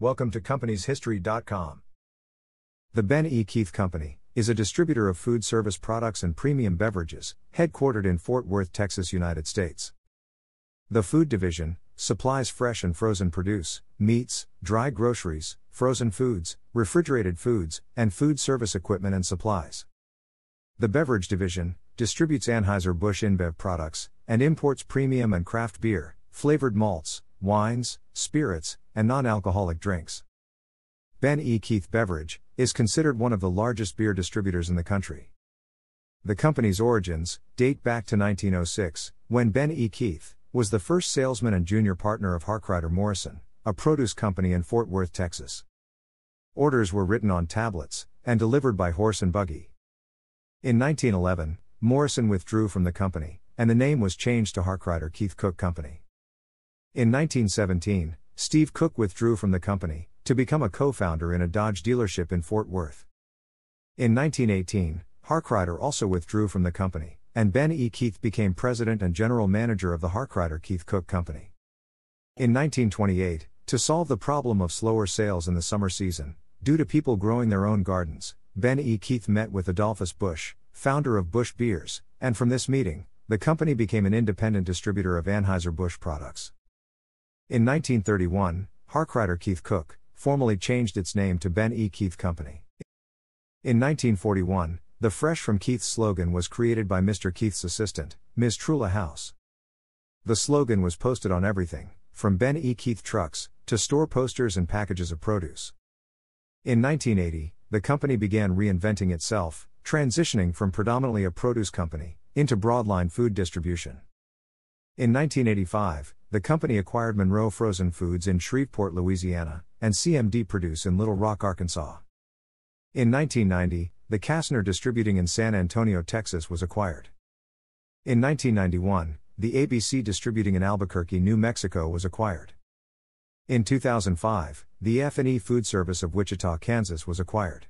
Welcome to companieshistory.com. The Ben E. Keith Company is a distributor of food service products and premium beverages, headquartered in Fort Worth, Texas, United States. The food division supplies fresh and frozen produce, meats, dry groceries, frozen foods, refrigerated foods, and food service equipment and supplies. The beverage division distributes Anheuser-Busch InBev products and imports premium and craft beer, flavored malts, wines, spirits, and non alcoholic drinks. Ben E. Keith Beverage is considered one of the largest beer distributors in the country. The company's origins date back to 1906, when Ben E. Keith was the first salesman and junior partner of Harkrider Morrison, a produce company in Fort Worth, Texas. Orders were written on tablets and delivered by horse and buggy. In 1911, Morrison withdrew from the company, and the name was changed to Harkrider Keith Cook Company. In 1917, Steve Cook withdrew from the company to become a co founder in a Dodge dealership in Fort Worth. In 1918, Harkrider also withdrew from the company, and Ben E. Keith became president and general manager of the Harkrider Keith Cook Company. In 1928, to solve the problem of slower sales in the summer season, due to people growing their own gardens, Ben E. Keith met with Adolphus Busch, founder of Busch Beers, and from this meeting, the company became an independent distributor of Anheuser-Busch products. In 1931, Harkrider Keith Cook formally changed its name to Ben E. Keith Company. In 1941, the Fresh from Keith slogan was created by Mr. Keith's assistant, Ms. Trula House. The slogan was posted on everything, from Ben E. Keith trucks, to store posters and packages of produce. In 1980, the company began reinventing itself, transitioning from predominantly a produce company into broadline food distribution. In 1985, the company acquired Monroe Frozen Foods in Shreveport, Louisiana, and CMD Produce in Little Rock, Arkansas. In 1990, the Kastner Distributing in San Antonio, Texas was acquired. In 1991, the ABC Distributing in Albuquerque, New Mexico was acquired. In 2005, the F&E Food Service of Wichita, Kansas was acquired.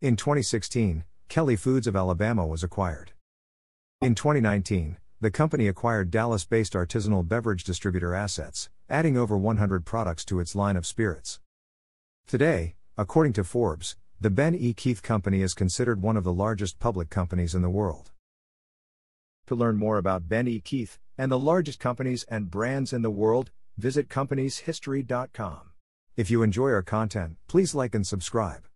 In 2016, Kelly Foods of Alabama was acquired. In 2019, the company acquired Dallas based artisanal beverage distributor assets, adding over 100 products to its line of spirits. Today, according to Forbes, the Ben E. Keith Company is considered one of the largest public companies in the world. To learn more about Ben E. Keith and the largest companies and brands in the world, visit companieshistory.com. If you enjoy our content, please like and subscribe.